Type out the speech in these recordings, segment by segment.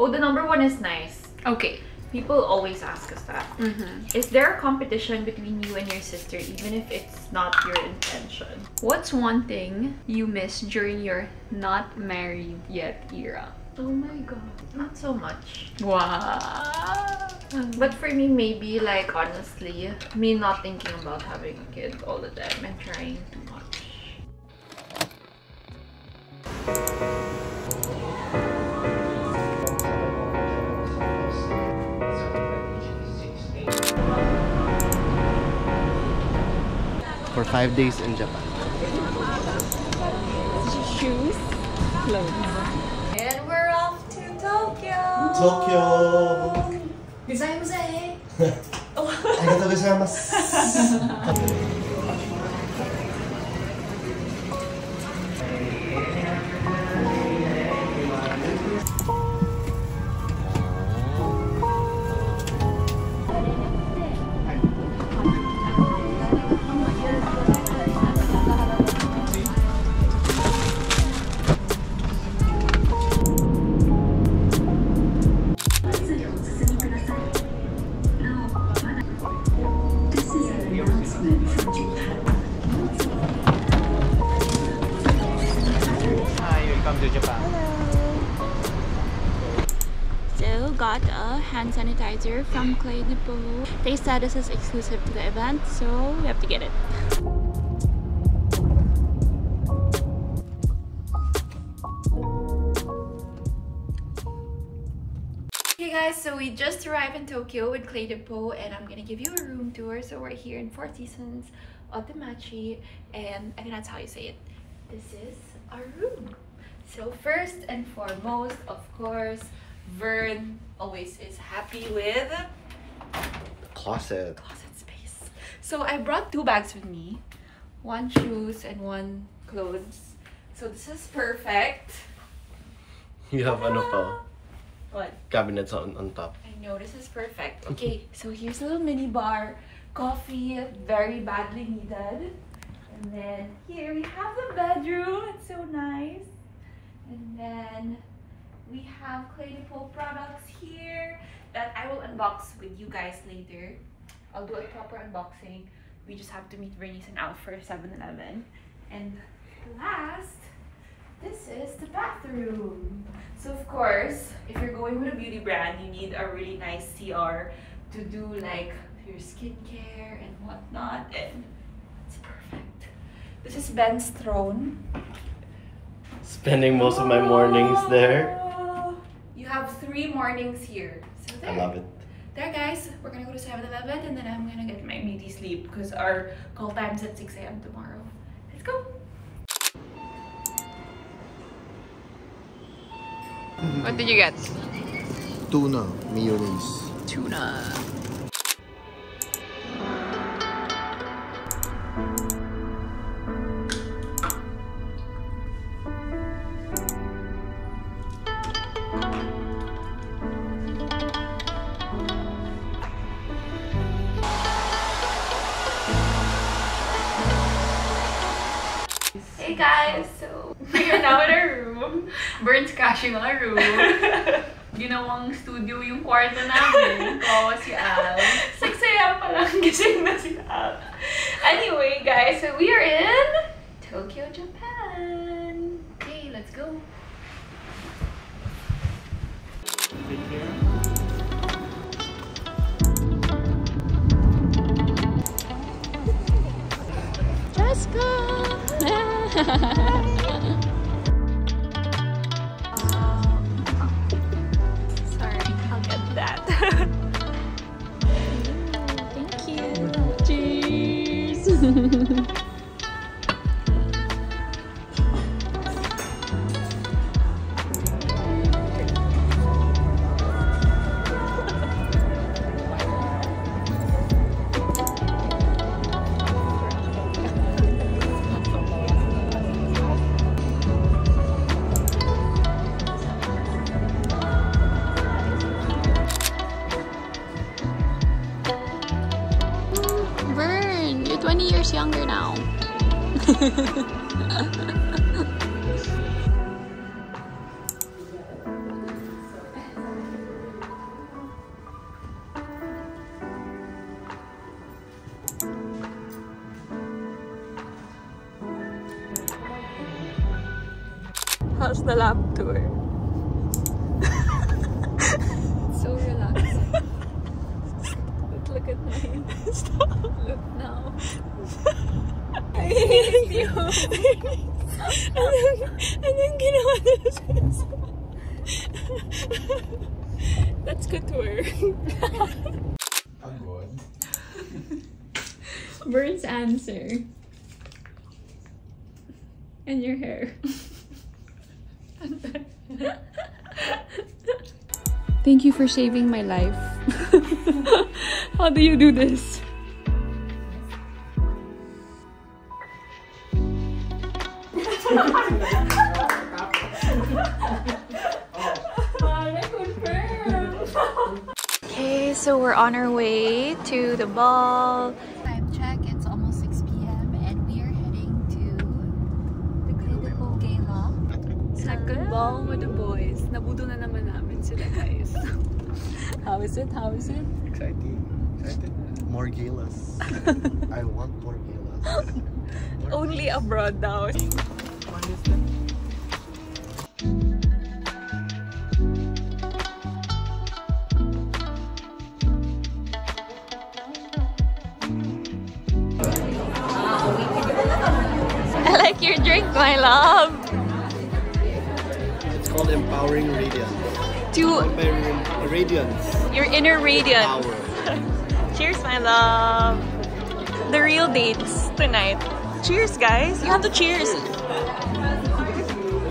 Oh, the number one is nice. Okay. People always ask us that. Mm-hmm. Is there a competition between you and your sister, even if it's not your intention? What's one thing you miss during your not married yet era? Oh my god, not so much. Wow. But for me, maybe like honestly, me not thinking about having a kid all the time and trying too much. For five days in Japan. shoes, clothes. And we're off to Tokyo! Tokyo! Gozaimasu! Arigatou gozaimasu! from Clé de Peau. They said this is exclusive to the event, so we have to get it. Okay guys, so we just arrived in Tokyo with Clé de Peau and I'm gonna give you a room tour. So we're here in Four Seasons, Otemachi, and I think that's how you say it. This is our room. So first and foremost, of course, Vern always is happy with Closet. closet space. So I brought two bags with me. One shoes and one clothes. So this is perfect. You have ano pa? What? Cabinets on, on top. I know this is perfect. Okay, so here's a little mini bar, coffee, very badly needed. And then here we have the bedroom. It's so nice. And then we have Clé de Peau products here that I will unbox with you guys later. I'll do a proper unboxing. We just have to meet Bernice and Al for 7-Eleven. And last, this is the bathroom. So of course, if you're going with a beauty brand, you need a really nice CR to do like your skincare and whatnot. And it's perfect. This is Ben's throne. Spending most of my mornings there. Oh. You have three mornings here. So there. I love it. There guys, we're gonna go to 7-Eleven and then I'm gonna get my beauty sleep because our call time's at 6 a.m. tomorrow. Let's go! What did you get? Tuna mayonnaise. Tuna. Burns cashing our room. Ginawang studio yung kwarto namin. Kawawa si Al. 6 a.m. pa lang gising na si Al. Anyway, guys, so we are in And your hair. Thank you for saving my life. How do you do this? Okay, so we're on our way to the ball. Time check, it's almost 6 p.m. and we are heading to the Credible Gala. Second ball with the boys. Nabuto na naman namin sila guys. How is it? How is it? Exciting. Excited. More galas. I want more galas. Only abroad daw. I like your drink, my love. To Empowering Radiance. your inner radiance. Power. Cheers, my love. The real dates tonight. Cheers, guys. You have to cheers. Is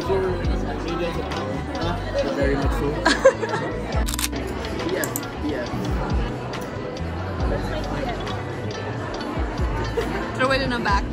your radiance a power? Huh? Very much so. yeah, yeah. Throw it in the back.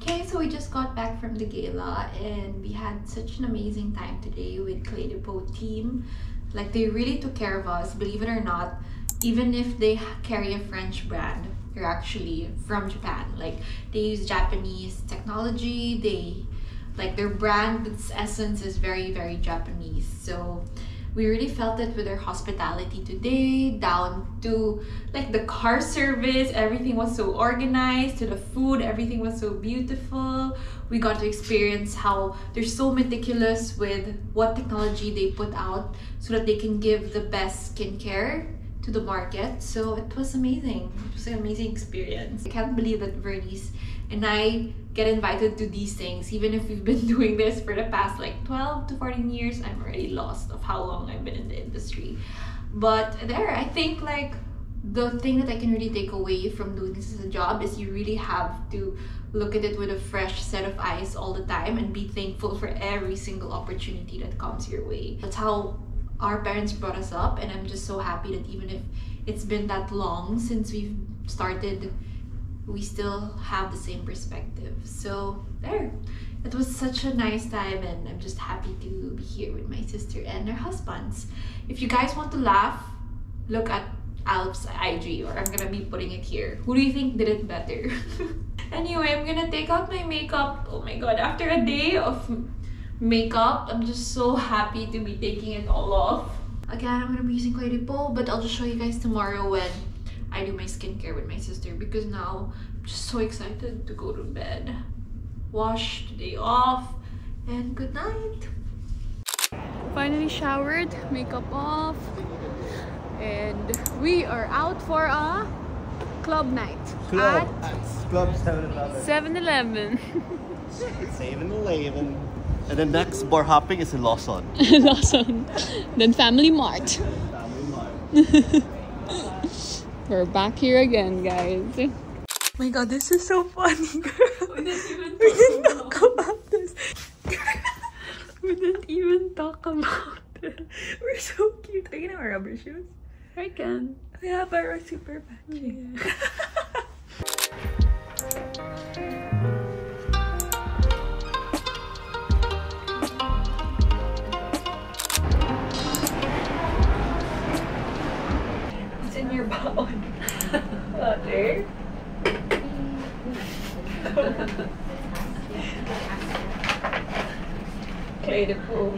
Okay, so we just got back from the gala and we had such an amazing time today with Clé de Peau team. Like they really took care of us, believe it or not. Even if they carry a French brand, they're actually from Japan. Like they use Japanese technology. They like their brand, its essence is very very Japanese. So we really felt it with their hospitality today, down to like the car service, everything was so organized, to the food, everything was so beautiful. We got to experience how they're so meticulous with what technology they put out so that they can give the best skincare to the market. So it was amazing. It was an amazing experience. I can't believe that Verniece and I get invited to these things even if we've been doing this for the past like 12 to 14 years i'm already lost of how long i've been in the industry but there i think like the thing that i can really take away from doing this as a job is you really have to look at it with a fresh set of eyes all the time and be thankful for every single opportunity that comes your way that's how our parents brought us up and i'm just so happy that even if it's been that long since we've started we still have the same perspective. So there, it was such a nice time, and I'm just happy to be here with my sister and her husbands. If you guys want to laugh, look at Alf's IG, or I'm gonna be putting it here. Who do you think did it better? anyway, I'm gonna take out my makeup. Oh my god, after a day of makeup, I'm just so happy to be taking it all off. Again, I'm gonna be using Clé de Peau, but I'll just show you guys tomorrow when I do my skincare with my sister because now I'm just so excited to go to bed. Wash today off and good night. Finally showered, makeup off, and we are out for a club night Club. Club 7 at 7-Eleven. 7 Eleven. And the next bar hopping is in Lawson. Lawson. Then Family Mart. We're back here again, guys. Oh my god, this is so funny, girl. We didn't even talk, didn't talk about this. we didn't even talk about it. We're so cute. Are you gonna wear rubber shoes? I can. Yeah, but we're super matching. It's your bowl. Water. Clay the pool.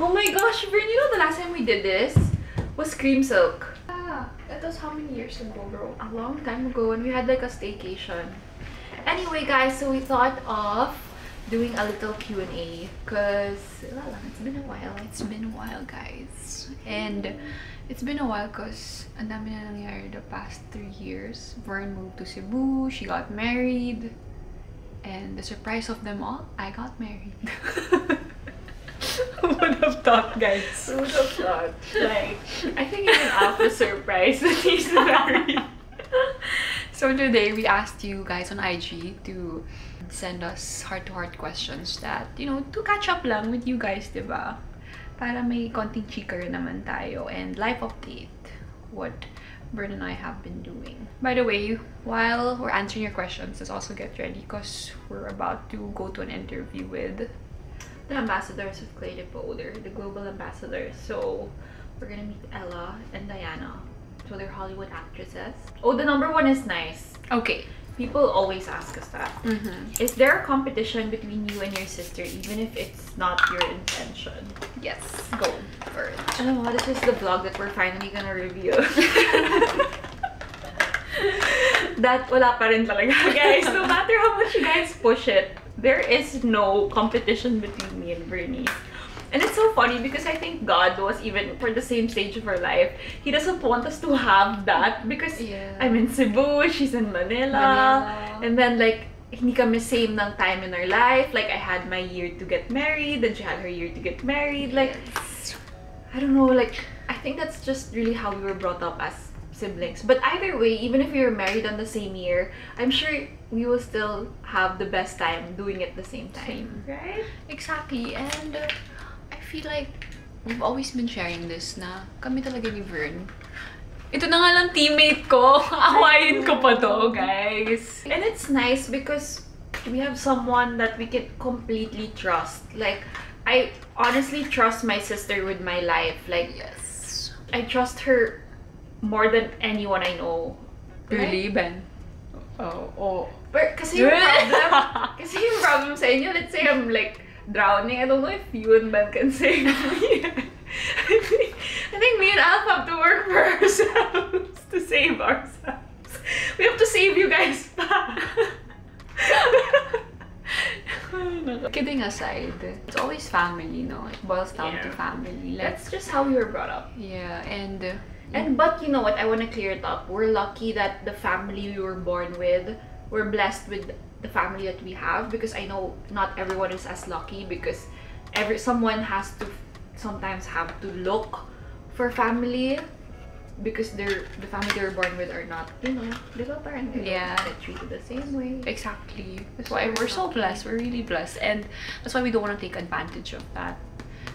Oh my gosh, Vern, you know the last time we did this was Cream Silk. Ah, that was how many years ago, bro? A long time ago when we had like a staycation. Anyway, guys, so we thought of doing a little Q&A because it's been a while. It's been a while, guys. And it's been a while because ang dami na nangyari the past three years. Vern moved to Cebu, she got married, and the surprise of them all, I got married. Who would have thought, guys? Who would have thought? Like, I think even Alpha surprised that he's married. so today we asked you guys on IG to send us heart-to-heart questions that, you know, to catch up lang with you guys, diba? Para may konting chika rin naman tayo and life update what Bern and I have been doing. By the way, while we're answering your questions, let's also get ready because we're about to go to an interview with the ambassadors of Clé de Peau, the global ambassadors. So we're gonna meet Ella and Diana. So they're Hollywood actresses. Oh, the number one is nice. Okay. People always ask us that. Mm-hmm. Is there a competition between you and your sister, even if it's not your intention? Yes. Go for it. Alam mo, this is the vlog that we're finally gonna review. that wala pa rin talaga. Guys, no matter how much you guys push it, there is no competition between me and Bernice. And it's so funny because I think God was even for the same stage of her life. He doesn't want us to have that because Yeah. I'm in Cebu, she's in Manila, Manila. and then like hindi kami same ng time in our life. Like I had my year to get married, then she had her year to get married. Like I don't know, like I think that's just really how we were brought up as siblings. But either way, even if we were married on the same year, I'm sure we will still have the best time doing it the same time. Right? Exactly. And uh, I feel like we've always been sharing this na kami talaga ni Vern. Ito na nga lang teammate ko. Awayin ko pa to, guys. And it's nice because we have someone that we can completely trust. Like I honestly trust my sister with my life. Like Yes. I trust her more than anyone I know. Really, Ben? Oh, oh. But kasi yung problem, kasi yung problem sa inyo, let's say I'm like drowning, I don't know if you and Ben can save me. I think, I think me and Alf have to work for ourselves to save ourselves. We have to save you guys pa. Kidding aside, it's always family, no? It boils down to family. Like, That's just how we were brought up. yeah, and uh, And but you know what? I want to clear it up. We're lucky that the family we were born with, we're blessed with the family that we have because I know not everyone is as lucky because every someone has to sometimes have to look for family because they're the family they were born with are not, you know, di ba parang they don't Yeah. get treated the same way. Exactly. That's why we're so blessed. We're really blessed. And that's why we don't want to take advantage of that.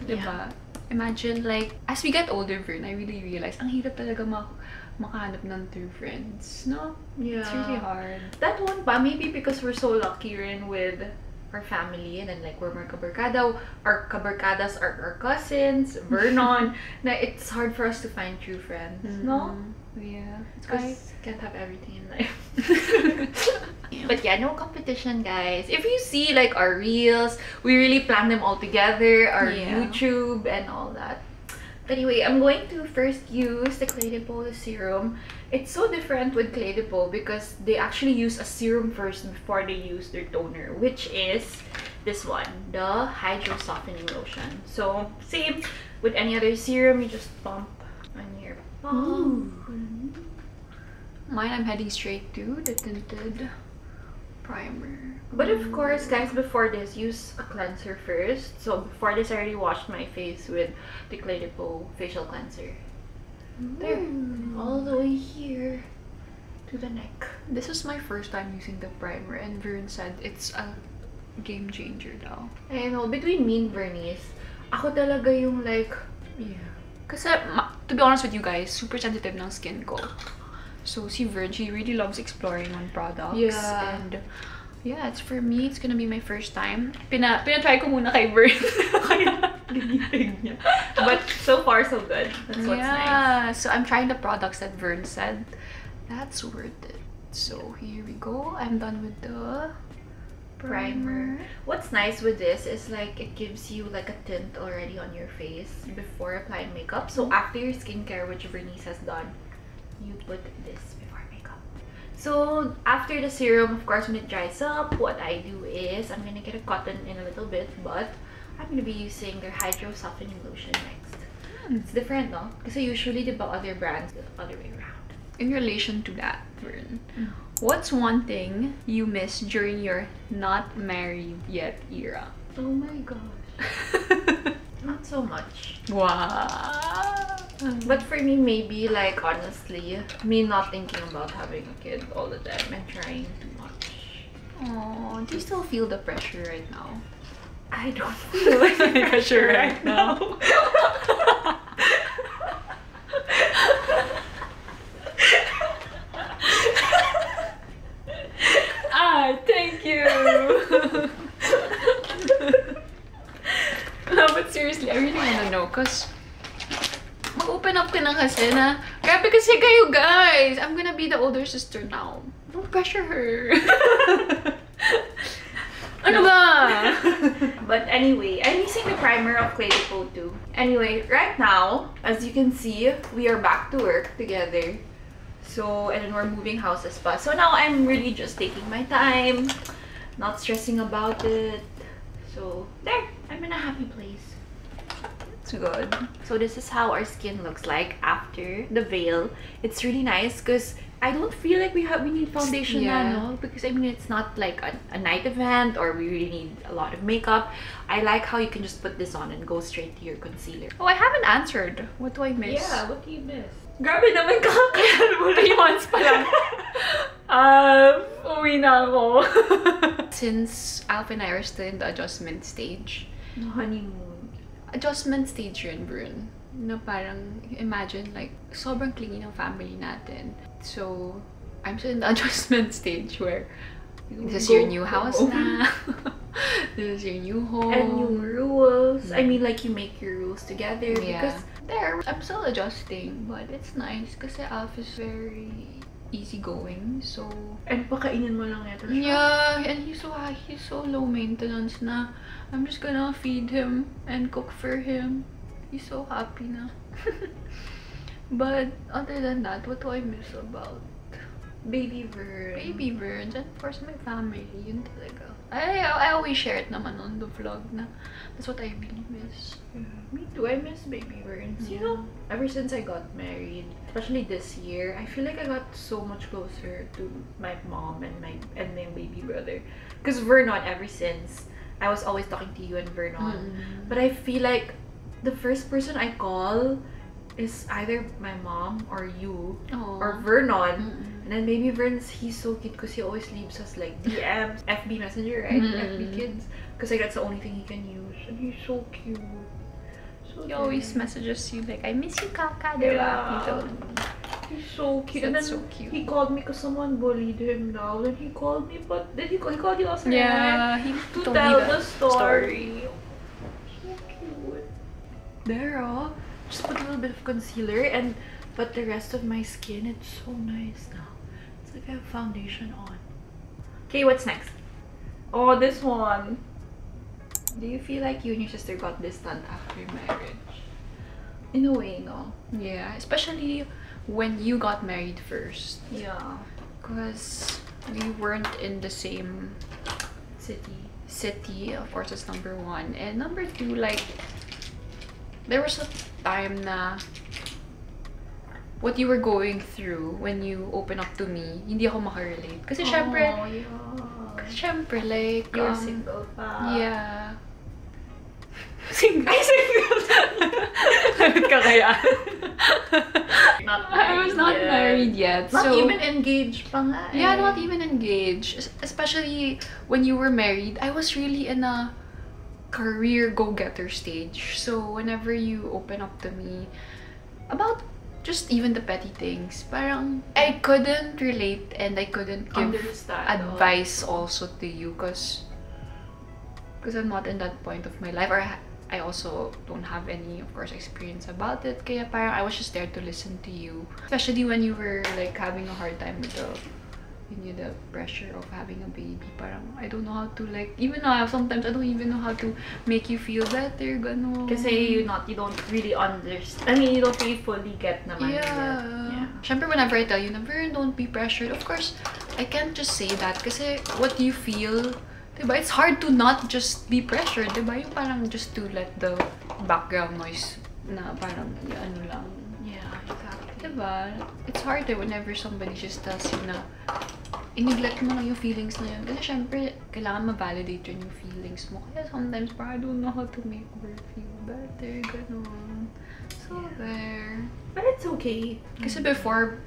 Diba? Imagine, like, as we get older, Vern, I really realize, ang hirap talaga mak makahanap ng true friends. No? Yeah. It's really hard. That one pa, maybe because we're so lucky rin with our family and then like we're more kabarkada, our kabarkadas are our cousins, Vernon, na it's hard for us to find true friends, no? Yeah. Guys can't have everything in life. But yeah, no competition, guys. If you see like our reels, we really plan them all together, our Yeah. YouTube and all that. But anyway, I'm going to first use the Clé de Peau serum. It's so different with Clé de Peau because they actually use a serum first before they use their toner, which is this one, the Hydro Softening Lotion. So, same with any other serum, you just pump palm. Mine, I'm heading straight to the tinted primer. But of course, guys, before this, use a cleanser first. So before this, I already washed my face with the Clé de Peau facial cleanser. There, all the way here to the neck. This was my first time using the primer, and Vern said it's a game changer daw. I know, between me and Verniece, ako talaga yung like, Yeah. Kasi, ma- to be honest with you guys, super sensitive ng skin ko. So, si she really loves exploring on products. Yeah. And, yeah, it's for me, it's gonna be my first time. Pina, pinatry ko muna kay Vern. Kaya, niya. but so far so good. That's what's nice. yeah, so I'm trying the products that Vern said. That's worth it. So, here we go. I'm done with the Primer. What's nice with this is like it gives you like a tint already on your face before applying makeup. So after your skincare, which Verniece has done, you put this before makeup. So after the serum, of course, when it dries up, what I do is I'm gonna get a cotton in a little bit, but I'm gonna be using their Hydro Softening Lotion next. Hmm. It's different, no? Because usually the other brands the other way around. In relation to that, Vern, mm-hmm. What's one thing you miss during your not married yet era? Oh my gosh. Not so much. Wow. But for me, maybe like honestly, me not thinking about having a kid all the time and trying too much. Oh, do you still feel the pressure right now? I don't feel the pressure right now. ah, thank you. no, but seriously, I really wanna know, cause mag-open up ka na kasi na, grabe kasi kayo guys! I'm gonna be the older sister now. Don't pressure her. ano ba? but anyway, I'm using the primer of Clé de Peau too. Anyway, right now, as you can see, we are back to work together. So, and then we're moving houses pa. So now I'm really just taking my time, not stressing about it. So, there, I'm in a happy place. It's good. So this is how our skin looks like after the veil. It's really nice because I don't feel like we have we need foundation Yeah. na, no? Because I mean it's not like a, a night event or we really need a lot of makeup. I like how you can just put this on and go straight to your concealer. Oh, I haven't answered. What do I miss? Yeah, what do you miss? Grabe naman kakakayan mo Three months pa lang. um, uwi na ako. Since Alf and I are still in the adjustment stage, No honeymoon. Adjustment stage yun, Brun. Na parang, imagine, like, sobrang clingy ng family natin. So, I'm still in the adjustment stage where this is your new house na. this is your new home. And new rules. I mean like you make your rules together Yeah. because there, I'm still adjusting, but it's nice kasi Alf is very easygoing. So, and pakainin mo lang ito siya. Yeah, and he's so he's so low maintenance na I'm just gonna feed him and cook for him. He's so happy na. but other than that, what do I miss about Baby Vern. baby birds and of course my family? Yun talaga. I, I always share it naman on the vlog na that's what I really miss. Me too. I miss baby Verns. You know, ever since I got married, especially this year, I feel like I got so much closer to my mom and my and my baby brother. Because Vernon, ever since I was always talking to you and Vernon, mm-hmm. but I feel like the first person I call is either my mom or you Aww. or Vernon. Mm-mm. And then baby Vern's he's so cute because he always leaves us like DMs, FB Messenger, right? Mm. FB Kids. Because like that's the only thing he can use. And he's so cute. So He always messages you like, I miss you, Kaka? Yeah. He. He's so cute. That's so cute. he called me because someone bullied him now. Then he called me, but then he, call- he called you also, right? Yeah, he To told me tell that the story. story. So cute. There, oh. Just put a little bit of concealer and But the rest of my skin, it's so nice now. It's like I have foundation on. Okay, what's next? Oh, this one. Do you feel like you and your sister got distant after marriage? In a way, no? Yeah, especially when you got married first. Yeah. Because we weren't in the same City. city, of course, that's number one. And number two, like, there was a time na what you were going through when you open up to me, hindi ako makarelate. Kasi syempre, Oh, yeah. kasi syempre, like, You're um, single pa. Yeah. Single. Ay, single! Ka kaya? Not I was not yet. married yet. Not so, even engaged pa nga Yeah, eh. not even engaged. Especially when you were married, I was really in a career go-getter stage. So whenever you open up to me about just even the petty things, parang I couldn't relate and I couldn't give Understand. advice also to you because because I'm not in that point of my life. Or I- I also don't have any of course experience about it. Kaya parang I was just there to listen to you. Especially when you were like having a hard time with the you knew the pressure of having a baby parang I don't know how to like even now sometimes I don't even know how to make you feel better ganon Kasi you not, you don't really understand. I mean, you don't really fully get naman. Yeah. yet. Yeah. Syempre, whenever I tell you, never, don't be pressured. Of course, I can't just say that kasi what you feel, diba? It's hard to not just be pressured, diba? Yung parang just to let the background noise na parang ano lang. Yeah, exactly. Diba? It's hard eh whenever somebody just tells you na i-neglect mo lang yung feelings na yun. Kasi syempre, kailangan ma-validate yun yung feelings mo. Kaya sometimes parang I don't know how to make her feel better, ganun. So, there. But it's okay. Kasi before,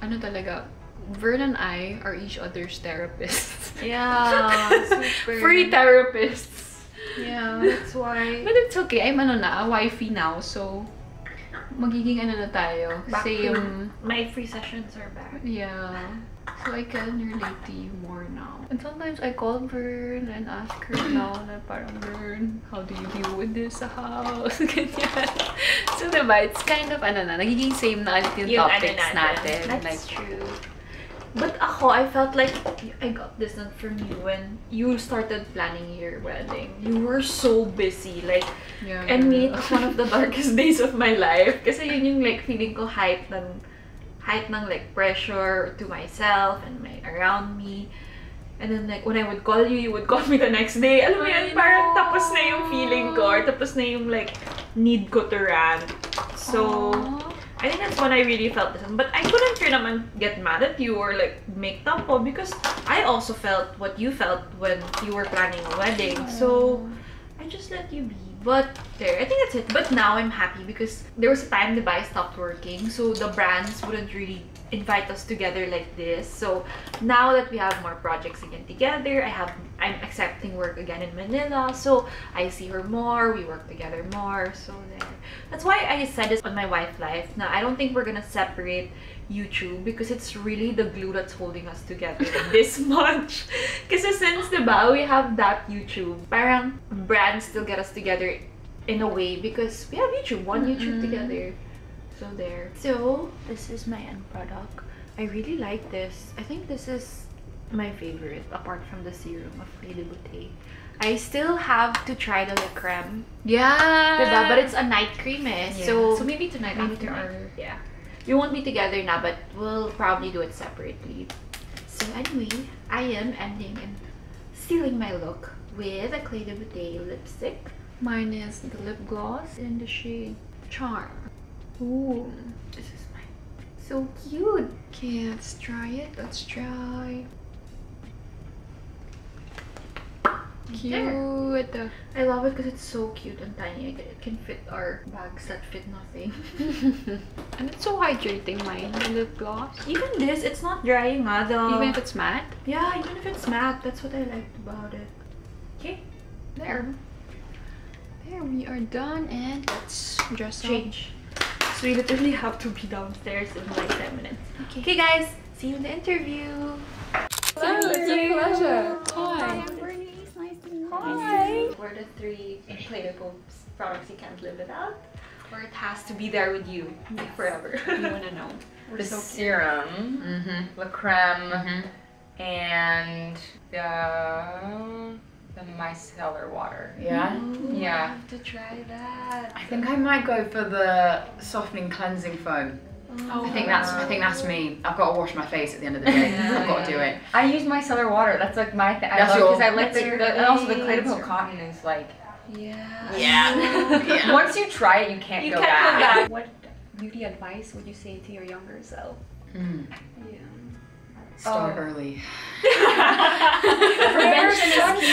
ano talaga, Vern and I are each other's therapists. Yeah, super. Free therapists. Yeah, that's why. But it's okay. I'm ano na, wifey now. So, magiging ano na tayo. Back to- Same. My free sessions are back. Yeah. So, I can relate to you more now. And sometimes I call Vern and ask her now na parang, Vern, how do you deal with this sa house? Ganyan. So, diba, it's kind of, ano na, nagiging same na ulit yung, Yung ano topics natin. That's Like, true. But ako, I felt like I got distant from you when you started planning your wedding. You were so busy. Like, yeah. and me, was one of the darkest days of my life. Kasi yun yung like feeling ko height ng, height ng like pressure to myself and my around me. And then like when I would call you, you would call me the next day. Alam mo yun, parang tapos na yung feeling ko or tapos na yung like need ko to rant. So, Aww. I think that's when I really felt this. But I couldn't rin naman get mad at you or like make tampo because I also felt what you felt when you were planning a wedding. So I just let you be. But there, I think that's it. But now I'm happy because there was a time the buy stopped working, so the brands wouldn't really invite us together like this. So now that we have more projects again together, I have I'm accepting work again in Manila. So I see her more, we work together more. So there. That's why I said this on my wife life. Now I don't think we're gonna separate YouTube because it's really the glue that's holding us together this much. because since, the diba, we have that YouTube, parang brands still get us together in a way because we have YouTube, one YouTube together. So there. So, this is my end product. I really like this. I think this is my favorite apart from the serum of de Beauté. I still have to try the Le Creme. Yeah. Diba? But it's a night cream eh. so, So, so maybe tonight maybe after tonight. our Yeah. We won't be together now, but we'll probably do it separately. So anyway, I am ending and sealing my look with a Clé de Beauté lipstick. mine is the lip gloss in the shade Charm. Ooh. This is mine. So cute. Okay, let's try it. Let's try. Cute. I love it because it's so cute and tiny. It can fit our bags that fit nothing. and it's so hydrating, my lip gloss. Even this, it's not drying, ah. The, Even if it's matte. yeah, even if it's matte, that's what I liked about it. Okay, There. There, we are done and let's dress up. Change. So we literally have to be downstairs in like 10 minutes. Okay. Okay guys, see you in the interview. Oh, it's a pleasure. Hi. Hi. We're the three inflatable products you can't live without. Or it has to be there with you like, forever. You wanna know? We're the so serum, Mm-hmm. la creme, and the the micellar water. Yeah. Ooh, I have to try that. I think I might go for the softening cleansing foam. I think that's I think that's me. I've got to wash my face at the end of the day. I've got to do it. I use micellar water. That's like my thing. I That's love your- because I like That's the, your the and also the thing. Cladable cotton is like Yeah. Yeah. once you try it, you can't You go can't back. go back. What beauty advice would you say to your younger self? Mm. Yeah. Start Oh. early. Prevention is key.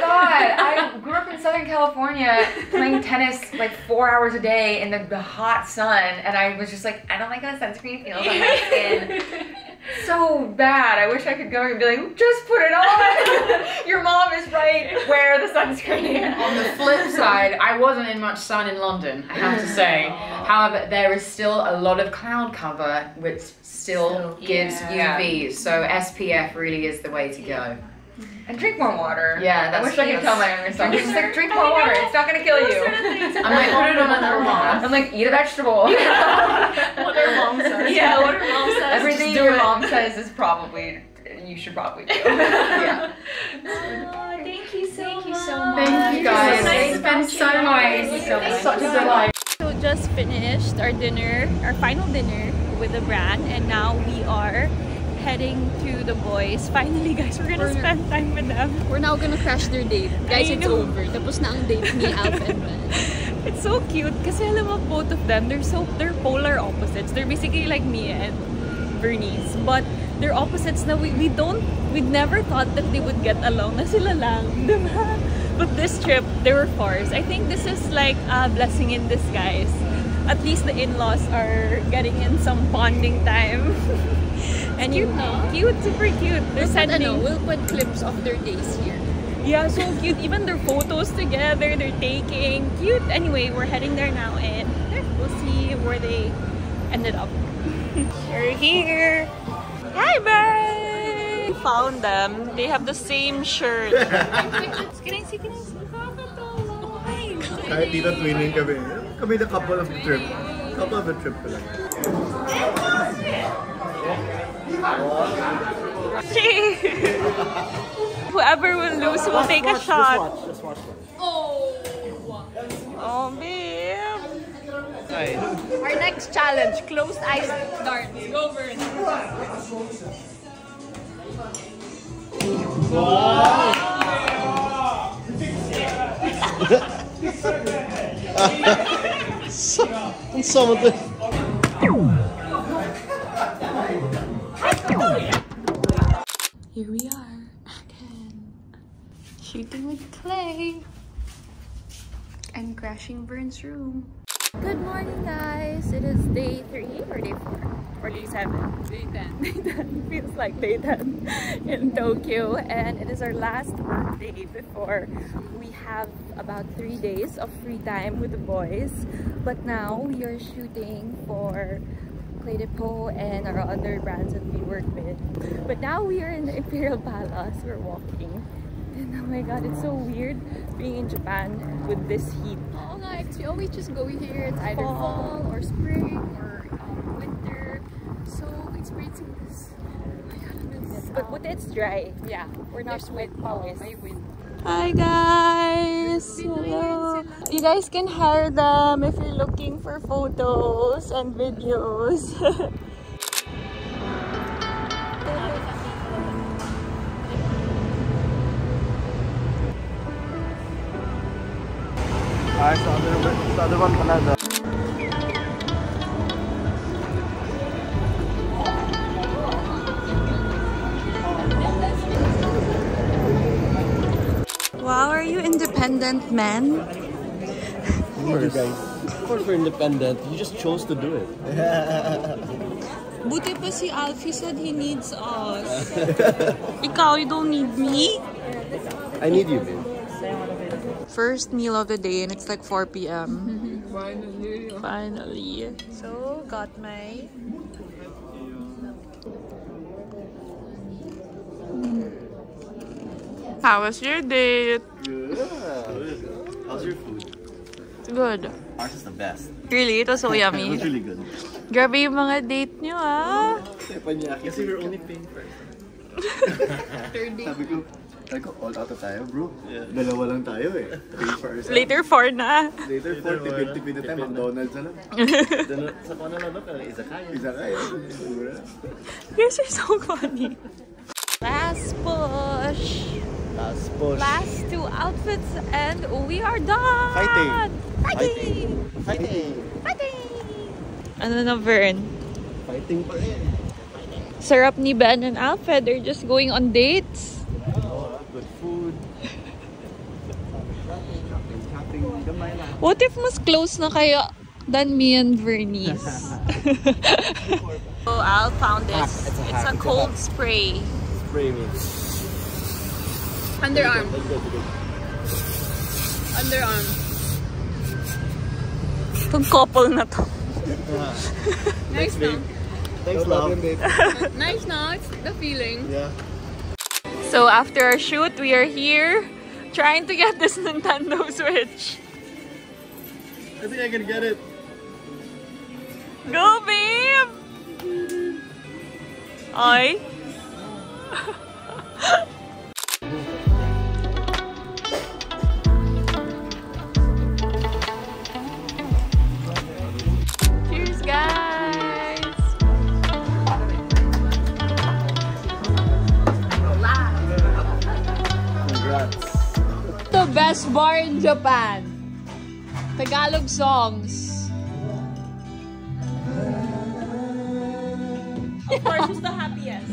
God, I grew up in Southern California playing tennis like four hours a day in the, the hot sun, and I was just like, I don't like how sunscreen feels on my skin. So bad. I wish I could go and be like, just put it on. Your mom is right. Wear the sunscreen. On the flip side, I wasn't in much sun in London, I have to say. Oh. However, there is still a lot of cloud cover which still gives Yeah. UV, so SPF really is the way to go. And drink more water. Yeah, I that's- wish I could tell my younger self. Just like drink more water. It's not gonna kill you. I might put it on a thermos. I'm like, eat a vegetable. What our mom says. Yeah, what her mom says. Everything your it. mom says is probably you should probably do. Yeah. Oh, thank you so much. Thank you so much. Thank you guys. So nice It's been talking so to you. nice. It's such a delight. So just finished our dinner, our final dinner with the brand, and now we are heading to the boys. Finally, guys, we're gonna We're- spend time with them. We're now gonna crash their date. Guys, it's over. Tapos na ang date ni Alf and. It's so cute kasi alam mo both of them they're so they're polar opposites. They're basically like me and Bernice, but they're opposites na we, we don't we never thought that they would get along na sila lang, diba? But this trip they were forced. I think this is like a blessing in disguise. At least the in-laws are getting in some bonding time. and Cute, you no? cute, super cute. They're But sending ano, we'll put clips of their days here. Yeah, so cute. Even their photos together, they're taking. Cute. Anyway, we're heading there now and we'll see where they ended up. We're here. Hi, bye! Found them. They have the same shirt. can I see? Can I see? Kahit tita twinning kami. Kami na couple of the trip. Couple of the trip ko lang. Whoever will lose will take a shot. Just watch this. Oh, babe. Nice. Our next challenge, closed eyes darts. Go, Vern. And some of the Here we are again, shooting with clay and crashing Burns' room. Good morning, guys. It is day three or day four or day seven. Day ten. Day ten feels like day ten in Tokyo, and it is our last day before we have about three days of free time with the boys. But now we are shooting for Clé de Peau and our other brands that we work with. But now we are in the Imperial Palace. We're walking. And oh my god, it's so weird being in Japan with this heat. Oh, guys, we always just go here. It's either Fall. fall or spring or um, winter. So, experiencing this. Oh my god, it's, But, but it's dry. yeah, We're not there's wet wind. Oh, always. may wind. Hi guys! Hello! You guys can hire them if you're looking for photos and videos. Ah, sa other one, sa other one pala the wow, are you independent man? Of course. Of course we're independent. You just chose to do it. Buti pa si Alfie said he needs us. Ikaw, you don't need me? I need you, babe. First meal of the day and it's like 4 p.m. Finally. Finally. So, got my... How was your date? Good. How's your food? Good. Ours is the best. Really? It was so It yummy. was really good. Grabe yung mga date nyo, ah. Kasi we're only paying first. Sabi ko, sabi ko, all out na tayo, bro. Dalawa lang tayo eh. Pay for ourselves. Later, four na. Later, 40, 50 na tayo, McDonald's na lang. Then, sa kung ano na no, pero izakaya. Isa kayo. Siguro. You guys are so funny. Last push. Last push. Last two outfits and we are done. Fighting. Fighting. Fighting. Fighting. Ano na, Vern? Fighting pa rin. Sarap ni Ben and Alfred. They're just going on dates. Oh, good food. shopping, shopping, shopping. Gamay lang. What if mas close na kayo than me and Verniece? so Al found this. It's a It's a It's a cold hack. spray. Spray me. Underarm. Let's go, let's go. Underarm. Itong couple na to. Nice no? Thanks, love. Nice no? It's the feeling. Yeah. So after our shoot, we are here trying to get this Nintendo Switch. I think I can get it. Go, babe! Ay. Cheers, guys! Congrats. The best bar in Japan. Tagalog songs. Of course, who's the happiest?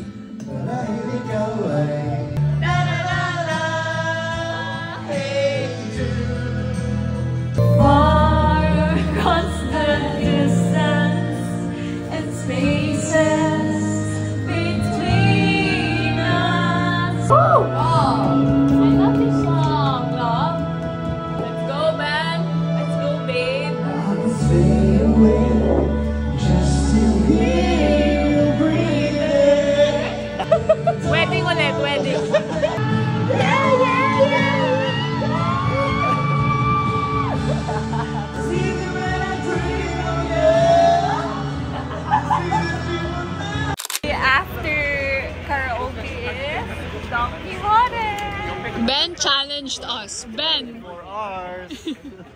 Challenged us. Ben, For ours.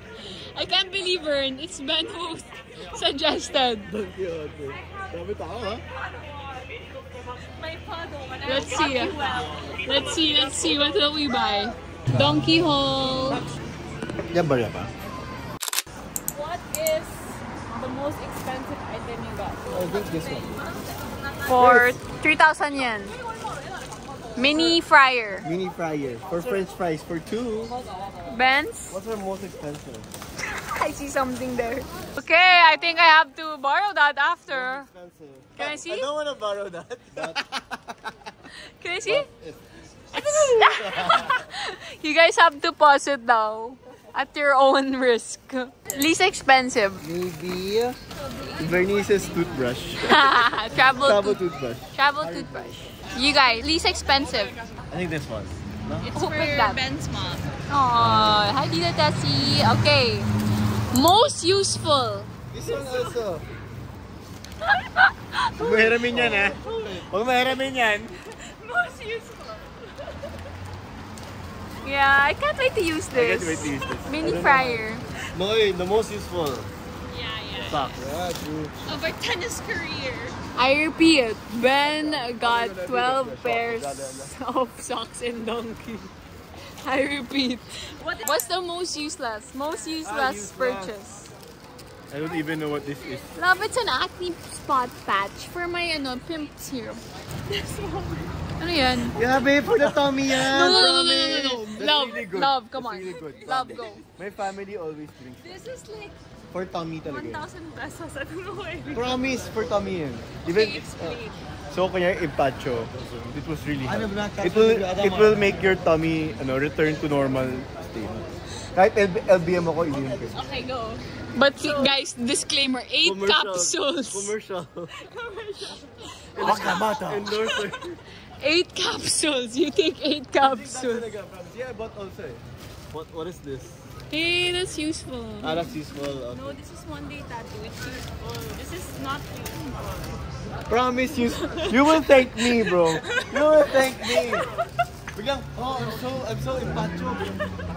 I can't believe Vern. It's Ben who suggested. Dami tao, ha? Let's see. Let's see. Let's see. What will we buy? Donki haul. Yan ba yan pa? What is the most expensive item you got? I think this one. For 3,000 yen. Mini fryer. Mini fryer. For french fries. For two. Ben's? What's our most expensive? I see something there. Okay, I think I have to borrow that after. Expensive. Can I see? I don't want to borrow that. Can I see? you guys have to pause it now. At your own risk. Least expensive. Maybe Verniece's toothbrush. Travel, Travel to- toothbrush. travel toothbrush. You guys, least expensive. I think this one. It's Who for picked that? Ben's mom. Oh, hi Tita Tessie. Okay. Most useful. This one also. Huwag mahiramin yan, ha? Huwag mahiramin yan. Most useful. Yeah, I can't wait to use I this. can't wait to use this. Mini fryer. No, eh, the most useful. Yeah, yeah. Socks. Yeah, true. Of our tennis career. I repeat, Ben got 12 pairs of socks and donkey. I repeat. What's the most useless? Most useless useless. purchase. I don't even know what this is. Love, it's an acne spot patch for my ano, pimp serum. ano yan? Yeah, babe, for the tummy yan. No, no, no, no, no, no, no. Love, really good. love, come on. really good. Love, Love. go. My family always drinks. This is like For tummy talaga. 1,000 pesos. I don't know why. Promise, for tummy yan. Even, Okay, explain. so kanya impacho, it was really hard. It will, it will make your tummy ano, return to normal state. Kahit LB, LBM ako, ininom ko. Okay, go. But guys, disclaimer, 8 capsules. Commercial. Commercial. Endorser. 8 capsules. You take 8 capsules. Talaga, promise. Yeah, I bought also eh. What, what is this? Hey, that's useful. Ah, that's useful. Okay. No, this is one day tattoo. It's useful. This is not useful. Promise you, you will thank me, bro. You will thank me. Biglang, oh, I'm so, I'm so impacho.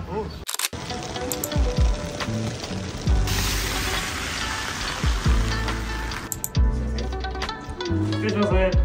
Oh. Galing